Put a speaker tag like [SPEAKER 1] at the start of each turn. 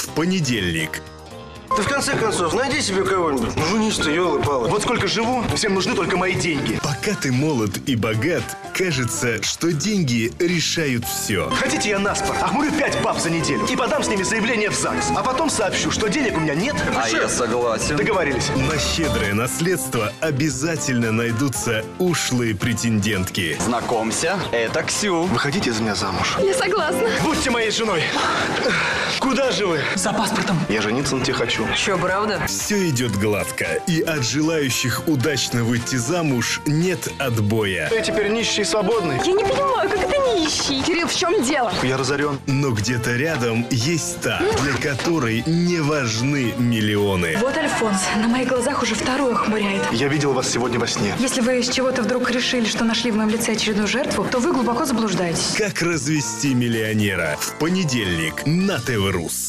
[SPEAKER 1] в понедельник.
[SPEAKER 2] Ты в конце концов найди себе кого-нибудь. Ну, женись ты, елы-палы.
[SPEAKER 3] Вот сколько живу, всем нужны только мои деньги.
[SPEAKER 1] Пока ты молод и богат, кажется, что деньги решают все.
[SPEAKER 3] Хотите, я наспор охмурю пять баб за неделю и подам с ними заявление в ЗАГС. А потом сообщу, что денег у меня нет.
[SPEAKER 4] А я согласен.
[SPEAKER 3] Договорились.
[SPEAKER 1] На щедрое наследство обязательно найдутся ушлые претендентки.
[SPEAKER 4] Знакомься, это Ксю.
[SPEAKER 3] Выходите за меня замуж.
[SPEAKER 5] Я согласна.
[SPEAKER 3] Будьте моей женой. Куда же вы?
[SPEAKER 6] За паспортом.
[SPEAKER 3] Я жениться на тебе хочу.
[SPEAKER 6] Че, правда?
[SPEAKER 1] Все идет гладко, и от желающих удачно выйти замуж нет отбоя.
[SPEAKER 3] Ты теперь нищий и свободный.
[SPEAKER 5] Я не понимаю, как это нищий. Кирилл, в чем дело?
[SPEAKER 3] Я разорен.
[SPEAKER 1] Но где-то рядом есть та, для которой не важны миллионы.
[SPEAKER 7] Вот Альфонс на моих глазах уже вторую хмуряет.
[SPEAKER 3] Я видел вас сегодня во сне.
[SPEAKER 7] Если вы из чего-то вдруг решили, что нашли в моем лице очередную жертву, то вы глубоко заблуждаетесь.
[SPEAKER 1] Как развести миллионера в понедельник на ТВ Рус.